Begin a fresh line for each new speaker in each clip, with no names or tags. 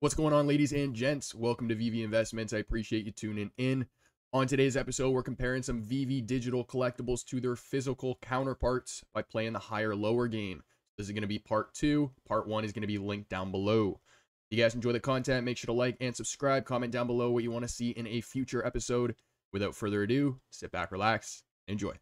What's going on, ladies and gents? Welcome to VeVe Investments. I appreciate you tuning in. On today's episode, we're comparing some VeVe digital collectibles to their physical counterparts by playing the higher lower game. This is going to be part two. Part one is going to be linked down below. If you guys enjoy the content, make sure to like and subscribe. Comment down below what you want to see in a future episode. Without further ado, sit back, relax, enjoy.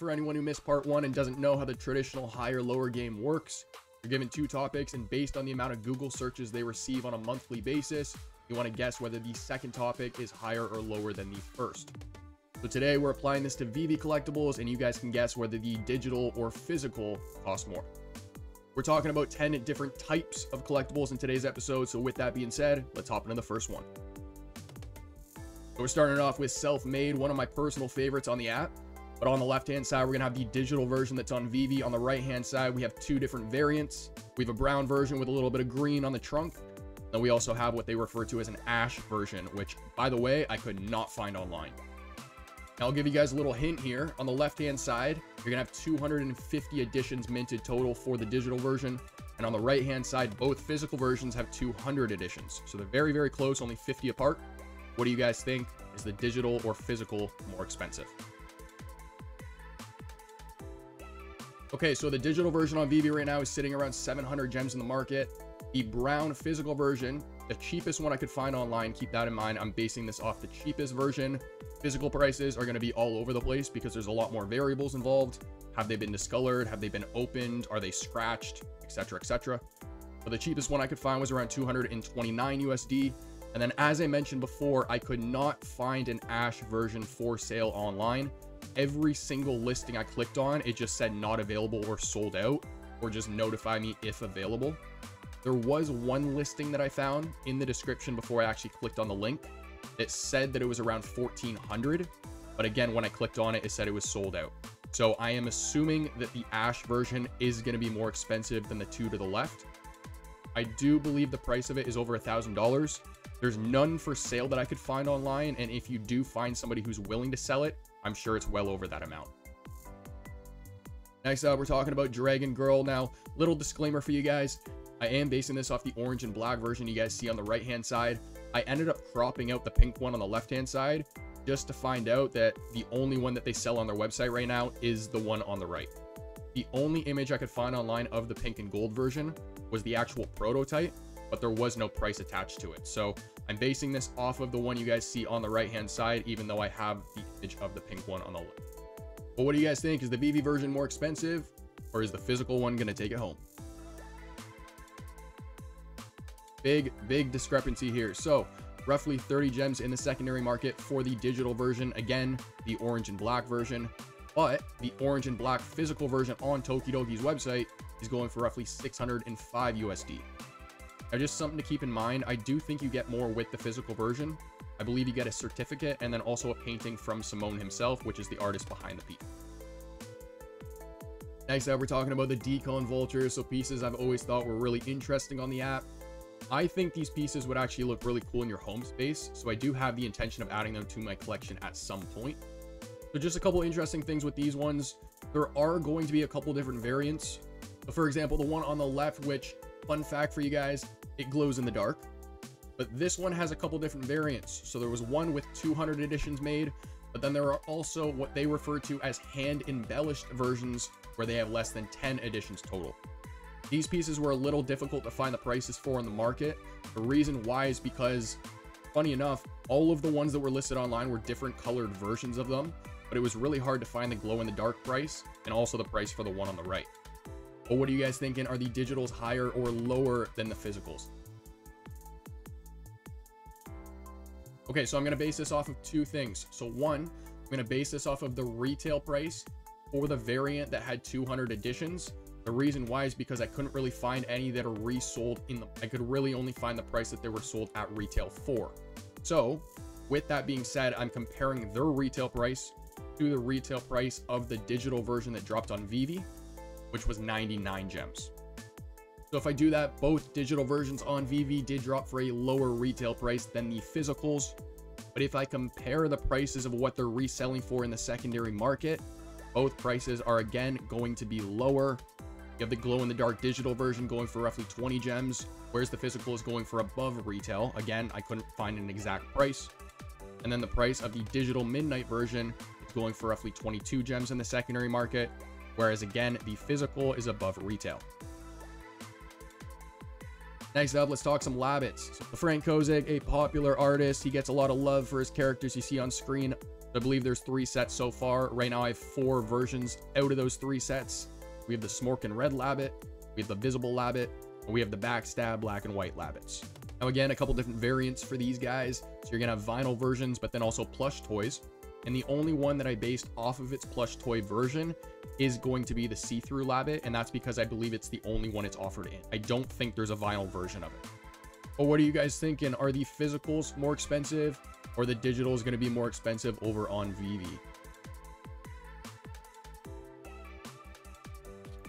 For anyone who missed part one and doesn't know how the traditional higher lower game works, you're given two topics and based on the amount of Google searches they receive on a monthly basis, you want to guess whether the second topic is higher or lower than the first. So today we're applying this to VeVe collectibles and you guys can guess whether the digital or physical cost more. We're talking about 10 different types of collectibles in today's episode. So with that being said, let's hop into the first one. So we're starting off with Self-Made, one of my personal favorites on the app. But on the left-hand side, we're to have the digital version that's on VeVe. On the right-hand side, we have two different variants. We have a brown version with a little bit of green on the trunk. Then we also have what they refer to as an ash version, which, by the way, I could not find online. Now, I'll give you guys a little hint here. On the left-hand side, you're to have 250 editions minted total for the digital version. And on the right-hand side, both physical versions have 200 editions. So they're very, very close, only 50 apart. What do you guys think? Is the digital or physical more expensive? Okay, so the digital version on VeVe right now is sitting around 700 gems in the market. The brown physical version, the cheapest one I could find online, keep that in mind. I'm basing this off the cheapest version. Physical prices are going to be all over the place because there's a lot more variables involved. Have they been discolored? Have they been opened? Are they scratched? Etc. Etc. But the cheapest one I could find was around 229 USD. And then as I mentioned before, I could not find an Ash version for sale online every single listing I clicked on, it just said not available or sold out, or just notify me if available. There was one listing that I found in the description before I actually clicked on the link that said that it was around 1400 but again when I clicked on it it said it was sold out. So I am assuming that the ash version is going to be more expensive than the two to the left. I do believe the price of it is over a thousand dollars. There's none for sale that I could find online and if you do find somebody who's willing to sell it I'm sure it's well over that amount. Next up, we're talking about Dragon Girl. Now, little disclaimer for you guys. I am basing this off the orange and black version you guys see on the right-hand side. I ended up cropping out the pink one on the left-hand side just to find out that the only one that they sell on their website right now is the one on the right. The only image I could find online of the pink and gold version was the actual prototype, but there was no price attached to it. So I'm basing this off of the one you guys see on the right hand side, even though I have the image of the pink one on the left. But what do you guys think? Is the VeVe version more expensive or is the physical one going to take it home? Big, big discrepancy here. So roughly 30 gems in the secondary market for the digital version. Again, the orange and black version. But the orange and black physical version on Tokidoki's website is going for roughly 605 USD. Now, just something to keep in mind, I do think you get more with the physical version. I believe you get a certificate and then also a painting from Simone himself, which is the artist behind the piece. Next up, we're talking about the Decon Vultures, so pieces I've always thought were really interesting on the app. I think these pieces would actually look really cool in your home space, so I do have the intention of adding them to my collection at some point. So just a couple interesting things with these ones. There are going to be a couple different variants. For example, the one on the left, which, fun fact for you guys, it glows in the dark. But this one has a couple different variants. So there was one with 200 editions made, but then there are also what they refer to as hand embellished versions where they have less than 10 editions total. These pieces were a little difficult to find the prices for in the market. The reason why is because, funny enough, all of the ones that were listed online were different colored versions of them, but it was really hard to find the glow in the dark price and also the price for the one on the right. But what are you guys thinking? Are the digitals higher or lower than the physicals? Okay, so I'm going to base this off of two things. So one, I'm going to base this off of the retail price for the variant that had 200 editions. The reason why is because I couldn't really find any that are resold in the, I could really only find the price that they were sold at retail for. So with that being said, I'm comparing their retail price to the retail price of the digital version that dropped on VeVe which was 99 gems. So if I do that, both digital versions on VeVe did drop for a lower retail price than the physicals. But if I compare the prices of what they're reselling for in the secondary market, both prices are again going to be lower. You have the glow in the dark digital version going for roughly 20 gems, whereas the physical is going for above retail. Again, I couldn't find an exact price. And then the price of the digital midnight version is going for roughly 22 gems in the secondary market, whereas again, the physical is above retail. Next up, let's talk some Labbits. So Frank Kozik, a popular artist. He gets a lot of love for his characters you see on screen. I believe there's three sets so far. Right now, I have four versions out of those three sets. We have the Smork and Red Labbit, we have the Visible Labbit, and we have the Backstab Black and White Labbits. Now, again, a couple different variants for these guys. So you're to have vinyl versions, but then also plush toys. And the only one that I based off of its plush toy version is going to be the see-through Labbit, and that's because I believe it's the only one it's offered in. I don't think there's a vinyl version of it. But what are you guys thinking? Are the physicals more expensive or the digital is going to be more expensive over on VeVe?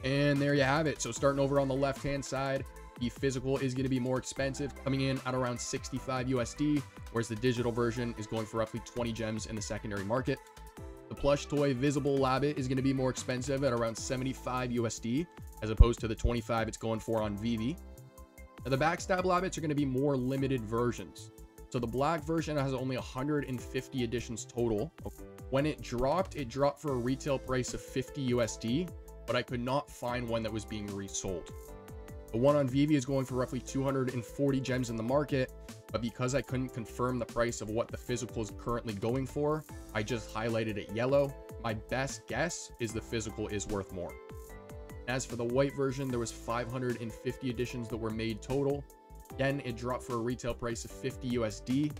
And there you have it. So starting over on the left-hand side, the physical is going to be more expensive, coming in at around 65 USD, whereas the digital version is going for roughly 20 gems in the secondary market. The plush toy Visible Labbit is going to be more expensive at around 75 USD, as opposed to the 25 it's going for on VeVe. Now, the Backstab Labbits are going to be more limited versions. So the black version has only 150 editions total. When it dropped, it dropped for a retail price of 50 USD, but I could not find one that was being resold. The one on VeVe is going for roughly 240 gems in the market, but because I couldn't confirm the price of what the physical is currently going for, I just highlighted it yellow. My best guess is the physical is worth more. As for the white version, there was 550 editions that were made total. Again, it dropped for a retail price of 50 USD,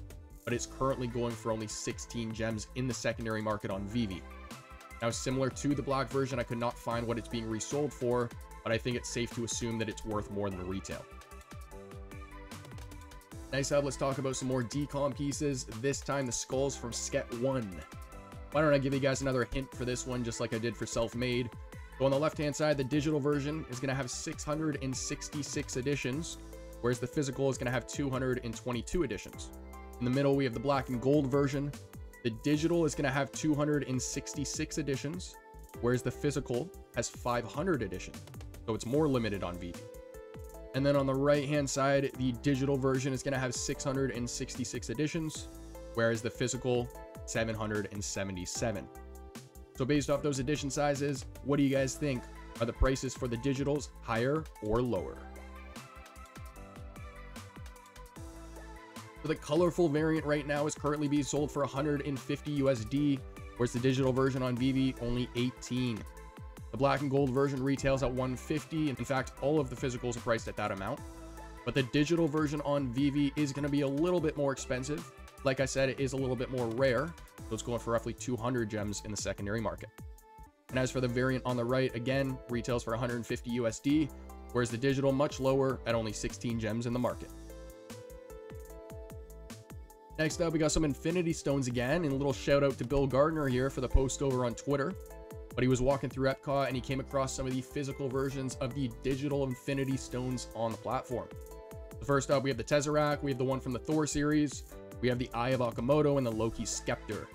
but it's currently going for only 16 gems in the secondary market on VeVe. Now, similar to the black version, I could not find what it's being resold for, but I think it's safe to assume that it's worth more than retail. Next up, let's talk about some more decom pieces. This time, the skulls from Sket 1. Why don't I give you guys another hint for this one, just like I did for Self-Made. So on the left-hand side, the digital version is going to have 666 editions, whereas the physical is going to have 222 editions. In the middle, we have the black and gold version. The digital is going to have 266 editions, whereas the physical has 500 editions so it's more limited on VeVe. And then on the right hand side, the digital version is going to have 666 editions, whereas the physical 777. So based off those edition sizes, what do you guys think? Are the prices for the digitals higher or lower? The colorful variant right now is currently being sold for 150 USD, whereas the digital version on VeVe only 18. The black and gold version retails at 150. In fact, all of the physicals are priced at that amount. But the digital version on VeVe is going to be a little bit more expensive. Like I said, it is a little bit more rare. So it's going for roughly 200 gems in the secondary market. And as for the variant on the right, again, retails for 150 USD, whereas the digital much lower at only 16 gems in the market. Next up, we got some Infinity Stones again, and a little shout out to Bill Gardner here for the post over on Twitter but he was walking through Epcot and he came across some of the physical versions of the digital Infinity Stones on the platform. The first up, we have the Tesseract, we have the one from the Thor series, we have the Eye of Agamotto, and the Loki Scepter.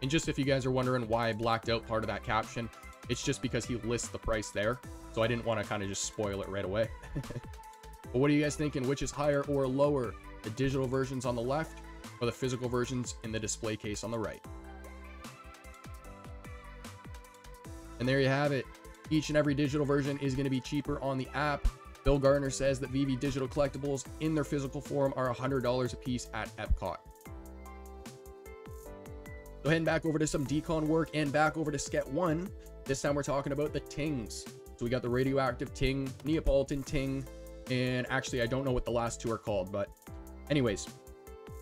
And just if you guys are wondering why I blacked out part of that caption, it's just because he lists the price there, so I didn't want to kind of just spoil it right away. but what are you guys thinking? Which is higher or lower? The digital versions on the left the physical versions in the display case on the right? And there you have it. Each and every digital version is going to be cheaper on the app. Bill Gardner says that VeVe digital collectibles in their physical form are $100 a piece at Epcot. So heading back over to some decon work and back over to Sket 1. This time we're talking about the Tings. So we got the radioactive Ting, Neapolitan Ting, and actually I don't know what the last two are called, but anyways,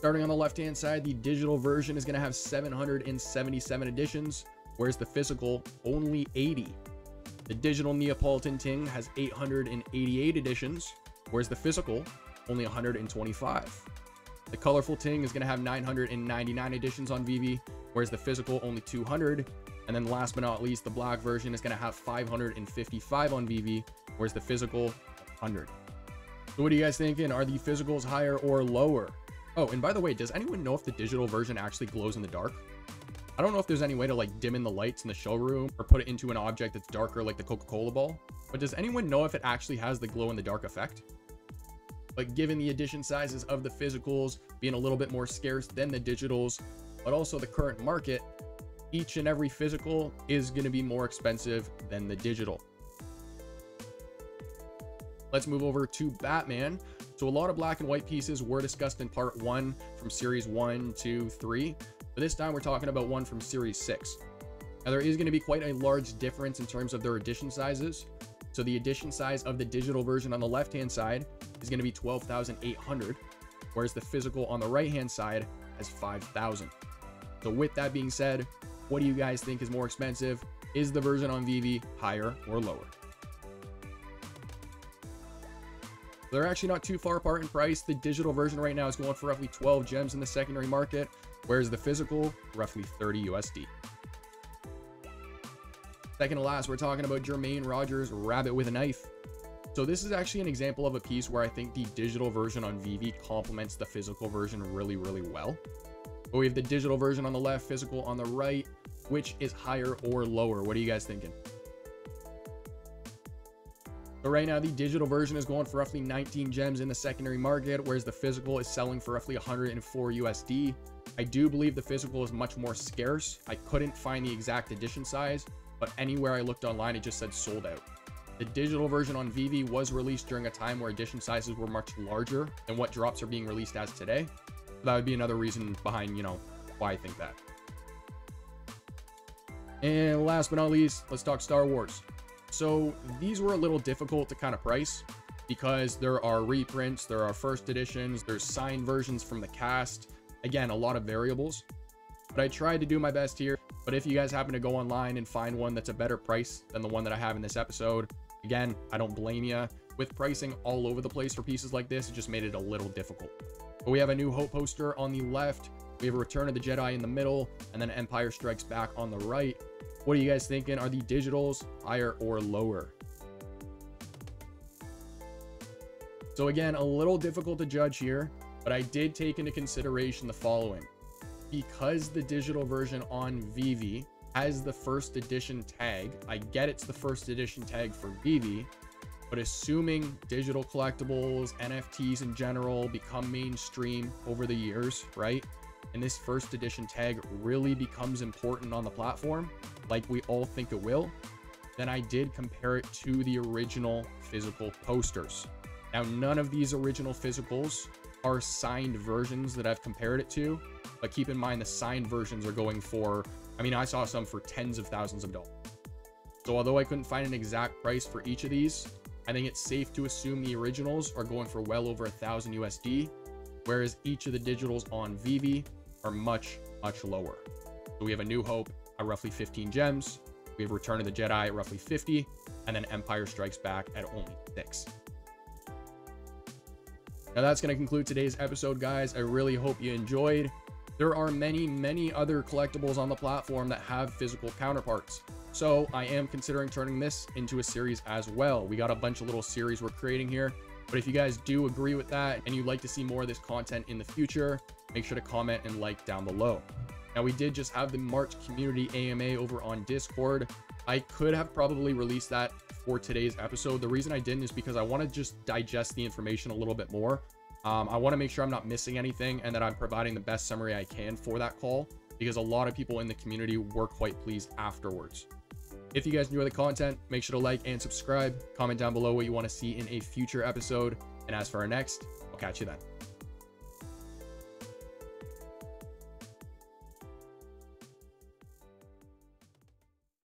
starting on the left hand side, the digital version is going to have 777 editions whereas the physical only 80. The digital Neapolitan Ting has 888 editions, whereas the physical only 125. The colorful Ting is going to have 999 editions on VeVe, whereas the physical only 200. And then last but not least, the black version is going to have 555 on VeVe, whereas the physical 100. So what are you guys thinking? Are the physicals higher or lower? Oh, and by the way, does anyone know if the digital version actually glows in the dark? I don't know if there's any way to like dim in the lights in the showroom or put it into an object that's darker like the Coca-Cola ball. But does anyone know if it actually has the glow in the dark effect? But given the edition sizes of the physicals being a little bit more scarce than the digitals, but also the current market, each and every physical is going to be more expensive than the digital. Let's move over to Batman. So a lot of black and white pieces were discussed in part one from series one, two, three. But this time we're talking about one from Series 6. Now there is going to be quite a large difference in terms of their edition sizes. So the edition size of the digital version on the left-hand side is going to be 12,800, whereas the physical on the right-hand side has 5,000. So with that being said, what do you guys think is more expensive? Is the version on VeVe higher or lower? They're actually not too far apart in price. The digital version right now is going for roughly 12 gems in the secondary market, whereas the physical, roughly 30 USD. Second to last, we're talking about Jermaine Rogers Rabbit with a Knife. So this is actually an example of a piece where I think the digital version on VeVe complements the physical version really, really well. But we have the digital version on the left, physical on the right, which is higher or lower. What are you guys thinking? So right now, the digital version is going for roughly 19 gems in the secondary market, whereas the physical is selling for roughly 104 USD. I do believe the physical is much more scarce. I couldn't find the exact edition size, but anywhere I looked online, it just said sold out. The digital version on VeVe was released during a time where edition sizes were much larger than what drops are being released as today. So that would be another reason behind, you know, why I think that. And last but not least, let's talk Star Wars. So these were a little difficult to kind of price because there are reprints, there are first editions, there's signed versions from the cast. Again, a lot of variables. But I tried to do my best here. But if you guys happen to go online and find one that's a better price than the one that I have in this episode, again, I don't blame you. With pricing all over the place for pieces like this, it just made it a little difficult. But we have a New Hope poster on the left. We have a Return of the Jedi in the middle, and then Empire Strikes Back on the right. What are you guys thinking? Are the digitals higher or lower? So again, a little difficult to judge here, but I did take into consideration the following. Because the digital version on VeVe has the first edition tag, I get it's the first edition tag for VeVe, but assuming digital collectibles, NFTs in general become mainstream over the years, right? And this first edition tag really becomes important on the platform, like we all think it will, then I did compare it to the original physical posters. Now, none of these original physicals are signed versions that I've compared it to, but keep in mind the signed versions are going for, I mean, I saw some for tens of thousands of dollars. So although I couldn't find an exact price for each of these, I think it's safe to assume the originals are going for well over a thousand USD, whereas each of the digitals on VeVe are much, much lower. So we have a New Hope at roughly 15 gems. We have Return of the Jedi at roughly 50, and then Empire Strikes Back at only six. Now that's going to conclude today's episode, guys. I really hope you enjoyed. There are many, many other collectibles on the platform that have physical counterparts. So I am considering turning this into a series as well. We got a bunch of little series we're creating here. But if you guys do agree with that and you'd like to see more of this content in the future, make sure to comment and like down below. Now, we did just have the March Community AMA over on Discord. I could have probably released that for today's episode. The reason I didn't is because I want to just digest the information a little bit more. Um, I want to make sure I'm not missing anything and that I'm providing the best summary I can for that call because a lot of people in the community were quite pleased afterwards. If you guys enjoy the content, make sure to like and subscribe. Comment down below what you want to see in a future episode. And as for our next, I'll catch you then.